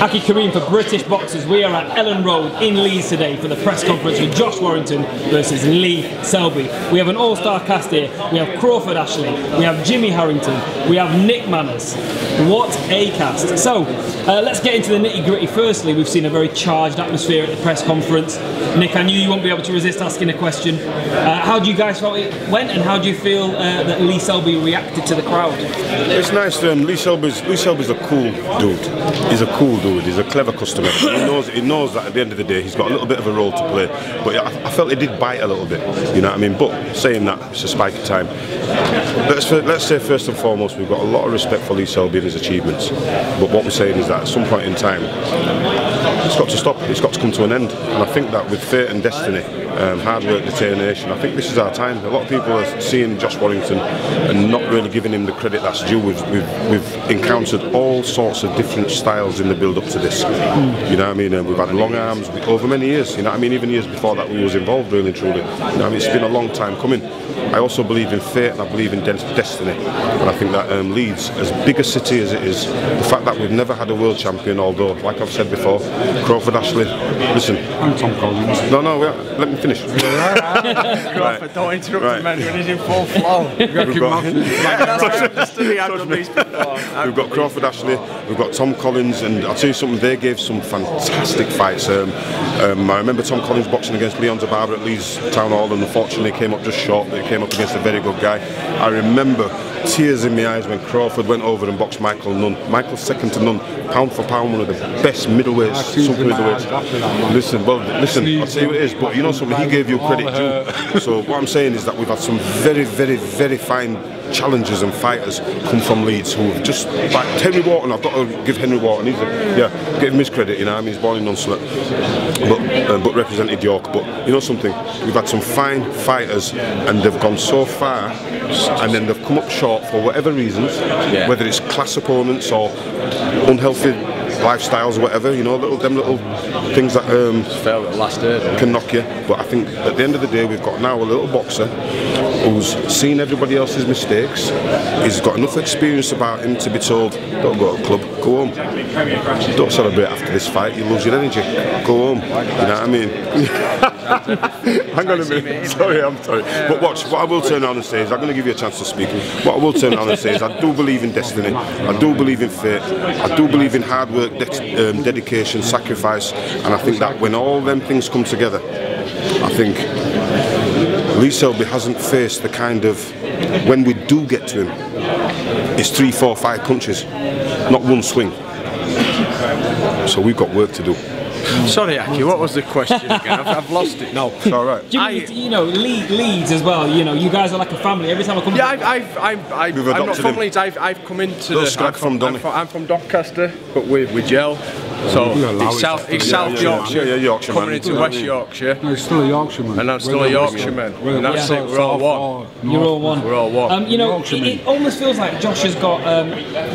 Aki Karim for British Boxers. We are at Elland Road in Leeds today for the press conference with Josh Warrington versus Lee Selby. We have an all-star cast here. We have Crawford Ashley, we have Jimmy Harrington, we have Nick Manners. What a cast. So, uh, let's get into the nitty gritty. Firstly, we've seen a very charged atmosphere at the press conference. Nick, I knew you won't be able to resist asking a question. Uh, how do you guys felt it went and how do you feel uh, that Lee Selby reacted to the crowd? It's nice. Um, Lee Selby's Lee Selby's a cool dude. He's a cool dude. He's a clever customer. he knows he knows that at the end of the day he's got a little bit of a role to play. But I, I felt he did bite a little bit. You know what I mean? But saying that, it's a spike of time. Let's let's say first and foremost we've got a lot of respect for Lee Selby and his achievements. But what we're saying is that at some point in time, it's got to stop. It's got to come to an end. And I think that with fate and destiny, um, hard work, determination, I think this is our time. A lot of people are seeing Josh Warrington and not really giving him the credit that's due. We've, we've, we've encountered all sorts of different styles in the build up to this. You know what I mean? We've had long arms over many years. You know what I mean? Even years before that, we was involved really and truly. You know I mean? It's been a long time coming. I also believe in fate and I believe in destiny. And I think that um, Leeds, as big a city as it is, the fact that we've never had a world champion, although, like I've said before, Crawford Ashley, listen. I'm Tom Collins. No, no, let me finish. Crawford, don't interrupt right. the man when he's in full flow. We've got, we've got Crawford Ashley, we've got Tom Collins, and I'll tell you something, they gave some fantastic fights. Um, um, I remember Tom Collins boxing against Leonzer Barber at Leeds Town Hall, and unfortunately came up just short, came up against a very good guy. I remember tears in my eyes when Crawford went over and boxed Michael Nunn. Michael second to none, pound for pound, one of the best middleweights, super middleweights. Listen, well, listen, I'll tell you what it is, but you know something, he gave you credit too. So what I'm saying is that we've had some very, very, very fine challengers and fighters come from Leeds who have just like Henry Wharton. I've got to give Henry Wharton. He's a, yeah, give him his credit. You know, I mean, he's born in Nonsulet, but uh, but represented York. But you know something, we've had some fine fighters, and they've gone so far, and then they've come up short for whatever reasons, yeah. whether it's class opponents or unhealthy lifestyles or whatever, you know, little them little things that um, last year, can knock you. But I think at the end of the day, we've got now a little boxer who's seen everybody else's mistakes. He's got enough experience about him to be told, don't go to the club, go home. Don't celebrate after this fight, you lose your energy. Go home. You know what I mean? Hang on a minute. Sorry, I'm sorry. But watch, what I will turn around and say is, I'm going to give you a chance to speak. What I will turn around and say is, I do believe in destiny. I do believe in fate. I do believe in hard work, de um, dedication, sacrifice. And I think that when all them things come together, I think Lee Selby hasn't faced the kind of, when we do get to him, it's three, four, five punches, not one swing. So we've got work to do. Sorry, Aki, what was the question again? I've, I've lost it. No, it's all right. Jimmy, I, you know, Leeds as well. You know, you guys are like a family. Every time I come, yeah, I've, I've, I've, I've I'm not from him. Leeds. I've, I've come into. the, I'm from, I'm from, I'm from Doncaster, but with with gel. So it's South, it's South yeah, Yorkshire, yeah, yeah, Yorkshire coming into West Yorkshire. No, he's still a Yorkshireman. And I'm still a Yorkshireman. And that's it, we're all one. You're all one. We're all one. Um, you know, it, it, almost feels like Josh has got um,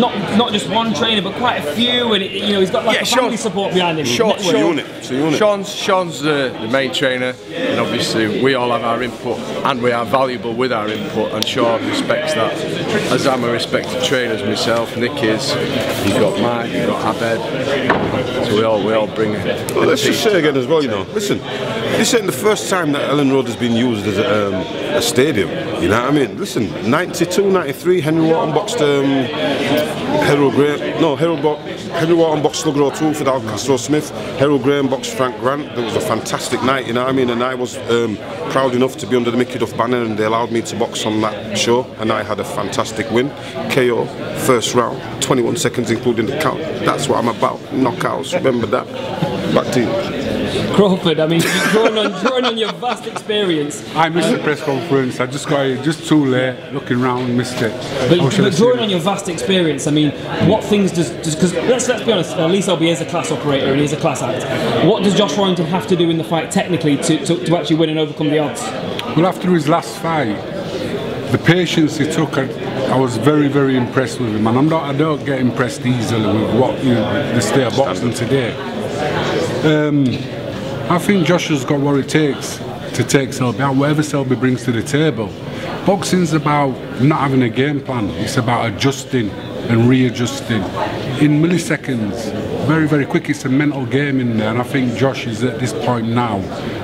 not not just one trainer, but quite a few, and it, you know he's got like yeah, a family Sean, support behind him. Sean, Sean, Sean's, Sean's the, the main trainer, and obviously we all have our input, and we are valuable with our input, and Sean respects that. As I'm a respected trainer as myself, Nick is, you've got Mike, you've got Abed, so we all we all bring it. Well, let's just say again as well, you know, listen, this ain't the first time that Elland Road has been used as a, um, a stadium, you know what I mean? Listen, 92, 93, Henry Wharton boxed um, Herol Graham, no, Harold, Bo Henry Wharton boxed Slugger O'Toole Fidel Castro Smith, Herol Graham boxed Frank Grant, that was a fantastic night, you know what I mean? And I was um, proud enough to be under the Mickey Duff banner and they allowed me to box on that show and I had a fantastic win, KO, first round, 21 seconds including the count. That's what I'm about, knockouts, remember that. Back to you. Crawford, I mean, drawing on, drawing on your vast experience. I missed the press conference. I just got here just too late, looking around, missed it. But, but drawing on your vast experience, I mean, what things does because let's let's be honest, uh, Lee Selby is a class operator and he's a class act. What does Josh Warrington have to do in the fight technically to, to, to actually win and overcome the odds? Well, after his last fight, the patience he took, I, I, was very, very impressed with him. And I'm not, I don't get impressed easily with what you know, the state of boxing today. Um, I think Josh has got what it takes to take Selby out, whatever Selby brings to the table. Boxing's about not having a game plan, it's about adjusting and readjusting in milliseconds. very, very quick. It's a mental game in there, and I think Josh is at this point now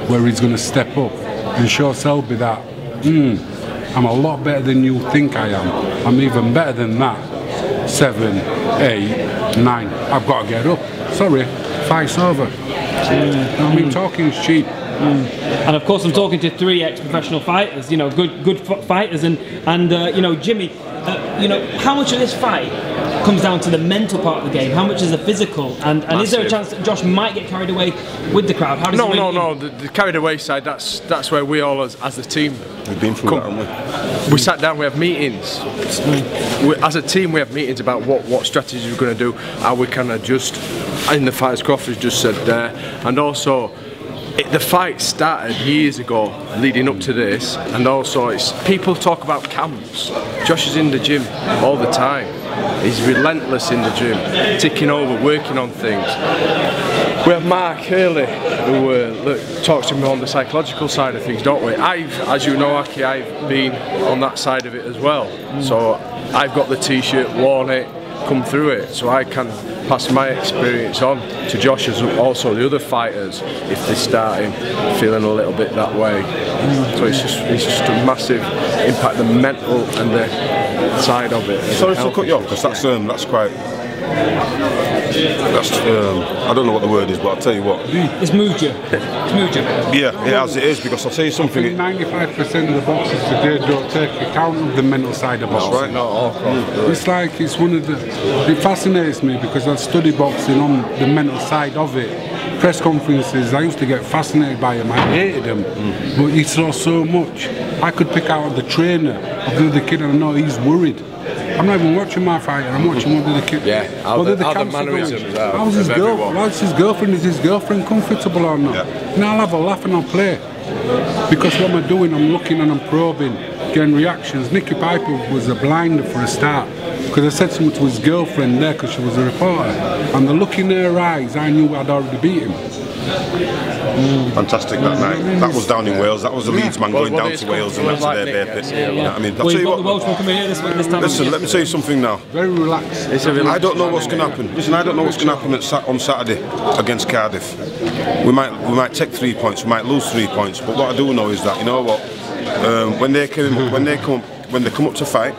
where he's going to step up and show Selby that mm, I'm a lot better than you think I am. I'm even better than that. Seven, eight, nine. I've got to get up. Sorry, fight's over. I mean, talking is cheap. And of course, I'm talking to three ex-professional fighters. You know, good good f- fighters, and and uh, you know, Jimmy. Uh, you know, how much of this fight comes down to the mental part of the game? How much is the physical? And and is there a chance that Josh might get carried away with the crowd? How does No, no, make- no. The, the carried away side. That's that's where we all, as, as the team, We've been through Come. that, haven't we sat down. We have meetings. We, as a team, we have meetings about what what strategies we're going to do, how we can adjust. In the fight, as Crawford just said there, and also. It, the fight started years ago, leading up to this, and also it's people talk about camps. Josh is in the gym all the time. He's relentless in the gym, ticking over, working on things. We have Mark Hurley, who uh, look, talks to me on the psychological side of things, don't we? I've, as you know, Aki, I've been on that side of it as well. So I've got the T-shirt, worn it, come through it, so I can pass my experience on to Josh as also the other fighters if they're starting feeling a little bit that way. So it's just it's just a massive impact, the mental and the side of it. Sorry to cut you off because that's um, that's quite. That's um, I don't know what the word is, but I'll tell you what. It's moved you. It's moved you. Yeah, it has. It is because I'll tell you something. 95% of the boxers today don't take account of the mental side of boxing. right. Not all Crawford. It's like it's one of the. It fascinates me because I study boxing on the mental side of it. Press conferences, I used to get fascinated by them. I hated him, but you saw so much. I could pick out the trainer of the other kid, and I know he's worried. I'm not even watching my fight. I'm watching what the other kid. Yeah, how what the- other how the camps are going. mannerisms are How's his of girl? How's his girlfriend? Is his girlfriend comfortable or not? Yeah. And I'll have a laugh and I'll play. Because what I'm doing, I'm looking and I'm probing, getting reactions. Nicky Piper was a blinder for a start. Because I said something to his girlfriend there because she was a reporter. And the look in her eyes, I knew I'd already beat him. Fantastic that night. That was down in Wales. That was the Leeds man Well, going well, down to Wales and that's back from to their like bare pit. yeah, You know what I mean? I'll Well, tell you've the what. Welshman coming here this, this time. Listen, let me tell you something now. Very relaxed. It's a I don't know what's going to happen. Listen, I don't know what's going to happen at Sa- on Saturday against Cardiff. We might we might take three points, we might lose three points, but what I do know is that you know what, um, when they come when they come when they come up to fight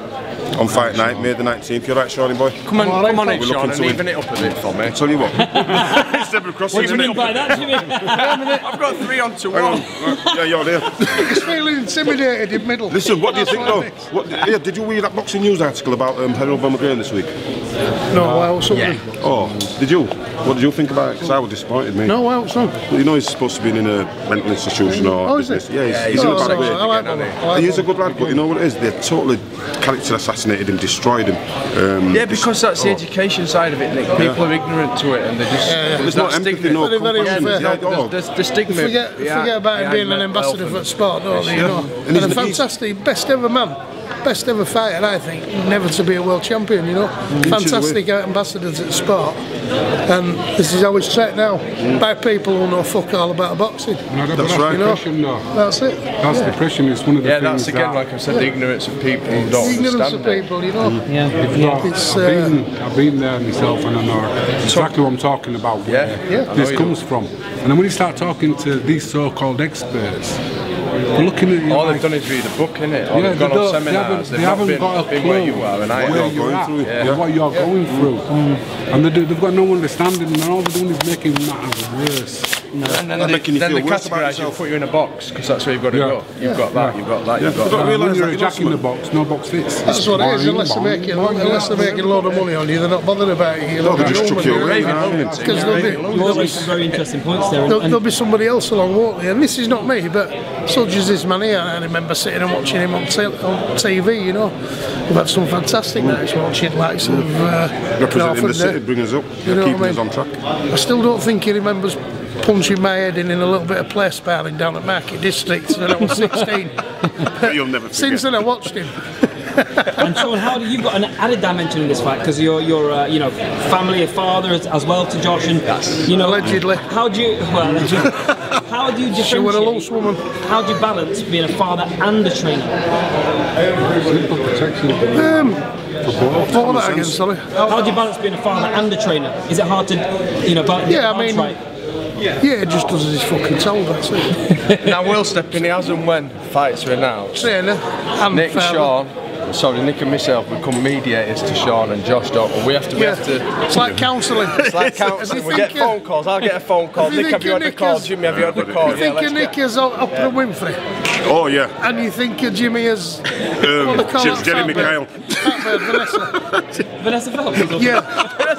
on fight night, May the 19th. You're right, Charlie boy. Come on, come on in, We're Sean, looking and to win. even it up a bit for me. Tell you what, instead of crossing What do you mean by that, Jimmy? I've got three on to Hang one. Right, Yeah, you're there. He's feeling intimidated in middle. Listen, what do you think though? What, yeah, did you read that boxing news article about um, Herol Bomber Graham this week? No, well, something. Oh, did you? What did you think about it? Because I was disappointed, me. No, well, it's not. You know he's supposed to be in a mental institution or Oh, is business. Yeah, he's, Yeah, he's in a Oh, bad no, way. I like again, that. hasn't I like He is a good lad, but you know what it is? They totally character assassinated him, destroyed him. Um, Yeah, because that's the education side of it, Nick. People are ignorant to it, and they just Yeah, yeah. there's that no empathy, stigma. no Very, very compassion. Yeah, There's, oh. there's the stigma. Forget, forget about him being an ambassador health for sport, don't you? you know? And And, he's a fantastic, best ever man, best ever fighter, I think. Never to be a world champion, you know. Fantastic eh? ambassadors at the sport. And this is how it's set now mm. by people who know fuck all about boxing. No, that- That's that's right. You know, depression, though. that's it. That's depression. It's one of the Yeah, things that's again, that like I said, the ignorance of people who don't Ignorance understand of it. people, you know. Mm. Yeah. If not, It's, I've, uh, been, I've been there myself and I know exactly what I'm talking about. Yeah, where yeah. I know This oh, you comes from. And then when you start talking to these so-called experts, they're looking at you All like, they've done is read a book, innit? Or yeah, they've gone on don't- they haven't, They've they not haven't been, got a clue where you are, and where you're going through, and yeah. what you're going through. Mm. And they do, they've got no understanding and all they're doing is making matters worse. And then They're they, making you then they categorise you, yourself. put you in a box, because that's where you've got to Yeah. go. You've got that, you've got that, you've got Don't that. realise when you're a jack in the box, no box fits. That's what it is. Unless they're making, unless they're making a load of money on you, they're not bothered about it. No, they just chuck you away. Because there'll be, You've there'll also be, made some very interesting points there. there'll, be somebody else along, won't there? And this is not me, but such as this man here. I remember sitting and watching him on, t- on TV. You know, we've had some fantastic nights watching likes of uh, Representing Crawford the city, there. bring us up, You know keeping what I us on track. I still don't think he remembers punching my head in in a little bit of play sparring down at Market District when I was 16. You'll never Since then, I watched him. And Sean, how do you got an added dimension in this fight because you're you're uh, you know family, a father as, as well to Josh, and you know Allegedly. How do you well? allegedly. How do you She was a differentiate? loose woman. How do you balance being a father and a trainer? Simple protection. for both. What was that again, sorry? How do you balance being a father and a trainer? Is it hard to, you know, balance Yeah, I mean- right? Yeah, he just does as he's fucking told, that's it. Now we'll step in the as and when fights are announced. Trainer and Nick, father. Sean, sorry, Nick and myself become mediators to Sean and Josh, don't we? We have to, we Yeah, have to. it's like counselling. It's like counselling. We get phone calls. I'll get a phone call. if you Nick, have think you had the call? is- Jimmy, have you had the call? You think let's of Nick get- as Oprah Winfrey, Oh yeah. and you think of Jimmy is... Um, what they call Jim- that Jerry fat bird? McHale. Vanessa. Vanessa Feltz? Yeah.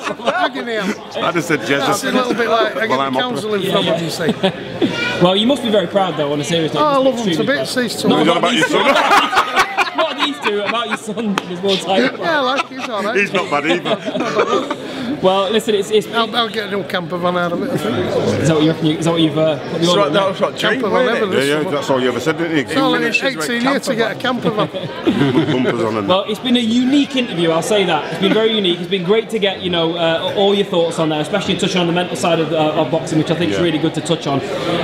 Agony am. I just said That's Jesus. a little bit like I get Well, the counselling Yeah, from yeah. what you say. Well, you must be very proud, though, on a serious note. Oh, I love must him to bits. proud. These two. No, He's on not about your these two. son. Not these two, about your son. There's more time. Yeah, I like he's all right. He's not bad either. Well, listen, it's, it's, I'll, I'll get a little camper van out of it. I think. is that what, you reckon you, is that what you've uh, put the So order that was what dream, Camper van ever? Yeah, yeah, that's all you ever said, didn't It's only you? 18 years to get a camper van. Bumpers on and Well, it's been a unique interview, I'll say that. It's been very unique. It's been great to get, you know, uh, all your thoughts on there, especially touching on the mental side of, uh, of boxing, which I think is really good to touch on.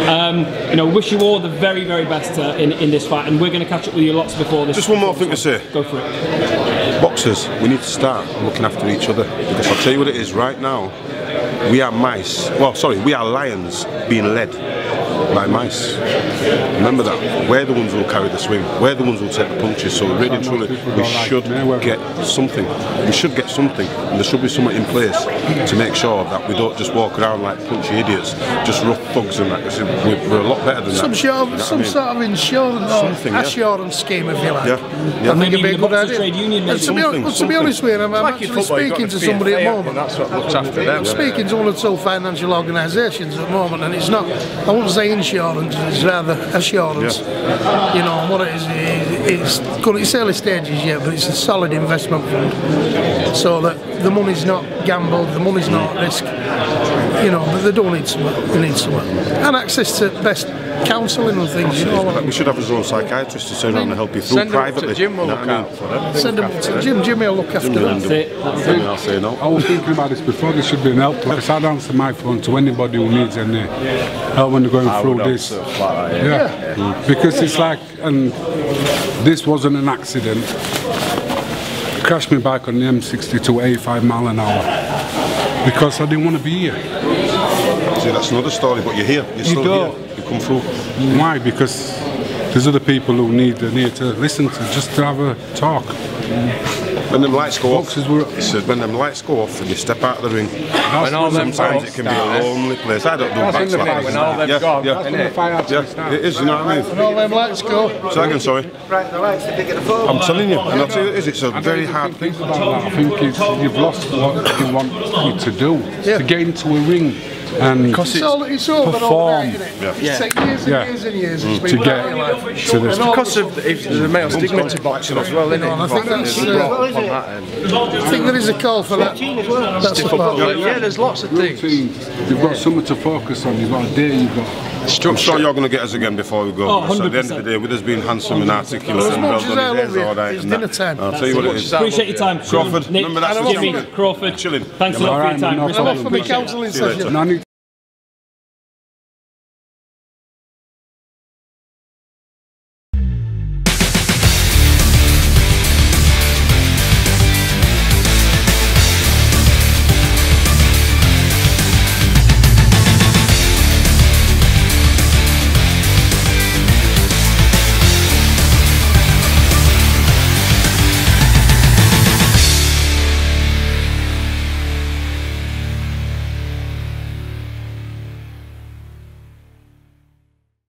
Um, you know, wish you all the very, very best uh, in, in this fight, and we're going to catch up with you lots before this. Just one more thing to say. Go for it. Boxers, we need to start looking after each other. Because I'll tell you what it is right now. We are mice. Well, sorry, we are lions being led by mice. Remember that. We're the ones who will carry the swing. We're the ones who will take the punches. So really and truly, we should get something. We should get something. And there should be something in place to make sure that we don't just walk around like punchy idiots, just rough thugs and that. 'cause We're, we're a lot better than Some, that. sort You know what I some mean? sort of insurance, Something, or yeah. assurance scheme, if you like. Yeah, yeah. I think it'd be a the good Boxers idea. Trade Union, And to, be, maybe. well, to be honest with you, I'm Like actually your football, you've got speaking the to somebody at the moment. that's what looks after them. I'm speaking to one or two financial organisations at the moment, and it's not, I wouldn't say insurance, it's rather assurance. You know, what it is, it- it's, it's early stages yet, but it's a solid investment fund. So that the money's not gambled, the money's not at risk. You know, but they don't need some, they need some. And access to best counselling and things, you know. We should have his own psychiatrist to sit around and help you through Send them up privately. to Jim, will look what I mean? out for them. Send them to Jim, Jimmy will look after them. That's it. That's it. I'll say no. I was thinking about this before. There should be an helpline. I'd answer my phone to anybody who needs any help when they're going I through this. answer flat yeah. Yeah, mm. because it's like, and this wasn't an accident. Crashed my bike on the M62 85 mile an hour because I didn't want to be here. See, that's another story, but you're here. You're still don't. here. You come through. Why? Because there's other people who need an ear to listen to, just to have a talk. When them lights go off, Boxers were- when them lights go off and you step out of the ring, When all them sometimes fights it can be a lonely eh? place. I don't do That's back when the slapping. fights When all them yeah, gone, yeah. That's when the fight Yeah, it is, you know what I mean? And all them lights go. Say again, sorry. I'm telling you, and I'll tell you it is, it's It's a very hard thing. it's about that. I think it's, you've lost what you want you to do. Yeah. To get into a ring and It's all, it's all been perform. overnight, isn't it? Yeah. It's like years and Yeah. years and years. It's to get right, like, to this. and Because of the, if the male stigma to boxing as well, isn't it? I think that's, It's uh, brought up on that end. I think there is a call for that. That's the part. Yeah, there's lots of things. routine. You've got something to focus on. You've got a day. You've got. I'm sure you're going to get us again before we go. Oh, So at the end of the day, with us being handsome and articulate as and much well as done, I it love is you, all right. it's dinner time. I'll tell you what it is. Appreciate your time. Crawford, Nick, remember that Jimmy, something? Crawford. Chilling. Thanks a lot for right, your man, time. no Respect. problem. For my Appreciate counselling See you later. session. And I need